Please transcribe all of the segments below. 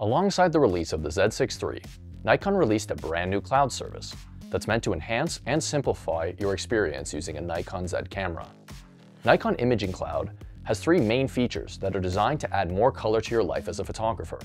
Alongside the release of the Z6 III, Nikon released a brand new cloud service that's meant to enhance and simplify your experience using a Nikon Z camera. Nikon Imaging Cloud has three main features that are designed to add more color to your life as a photographer.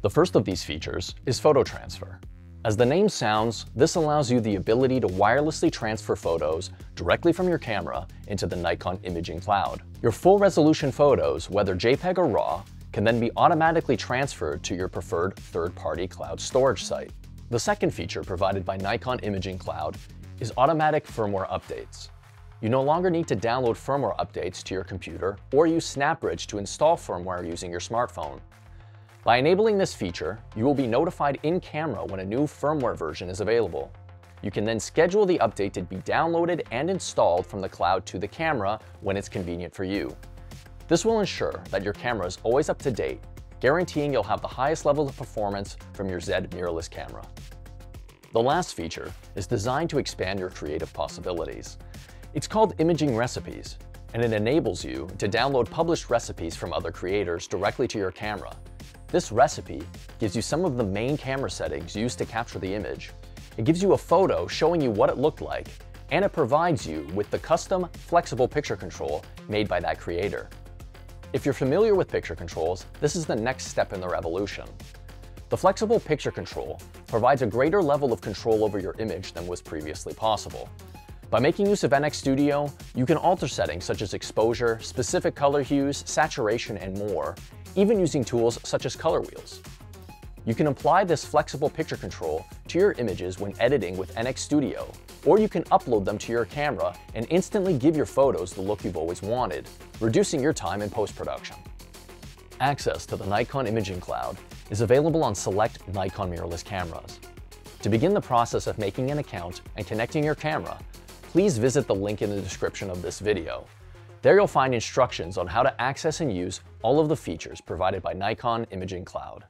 The first of these features is photo transfer. As the name sounds, this allows you the ability to wirelessly transfer photos directly from your camera into the Nikon Imaging Cloud. Your full resolution photos, whether JPEG or RAW, can then be automatically transferred to your preferred third-party cloud storage site. The second feature provided by Nikon Imaging Cloud is automatic firmware updates. You no longer need to download firmware updates to your computer or use SnapBridge to install firmware using your smartphone. By enabling this feature, you will be notified in camera when a new firmware version is available. You can then schedule the update to be downloaded and installed from the cloud to the camera when it's convenient for you. This will ensure that your camera is always up to date guaranteeing you'll have the highest level of performance from your Z mirrorless camera. The last feature is designed to expand your creative possibilities. It's called Imaging Recipes, and it enables you to download published recipes from other creators directly to your camera. This recipe gives you some of the main camera settings used to capture the image. It gives you a photo showing you what it looked like, and it provides you with the custom, flexible picture control made by that creator. If you're familiar with picture controls, this is the next step in the revolution. The flexible picture control provides a greater level of control over your image than was previously possible. By making use of NX Studio, you can alter settings such as exposure, specific color hues, saturation, and more, even using tools such as color wheels. You can apply this flexible picture control to your images when editing with NX Studio, or you can upload them to your camera and instantly give your photos the look you've always wanted, reducing your time in post-production. Access to the Nikon Imaging Cloud is available on select Nikon mirrorless cameras. To begin the process of making an account and connecting your camera, please visit the link in the description of this video. There you'll find instructions on how to access and use all of the features provided by Nikon Imaging Cloud.